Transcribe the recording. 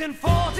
Been 40